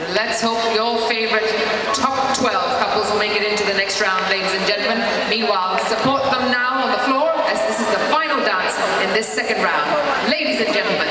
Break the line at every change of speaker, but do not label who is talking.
Let's hope your favorite top 12 couples will make it into the next round, ladies and gentlemen. Meanwhile, support them now on the floor as this is the final dance in this second round. Ladies and gentlemen,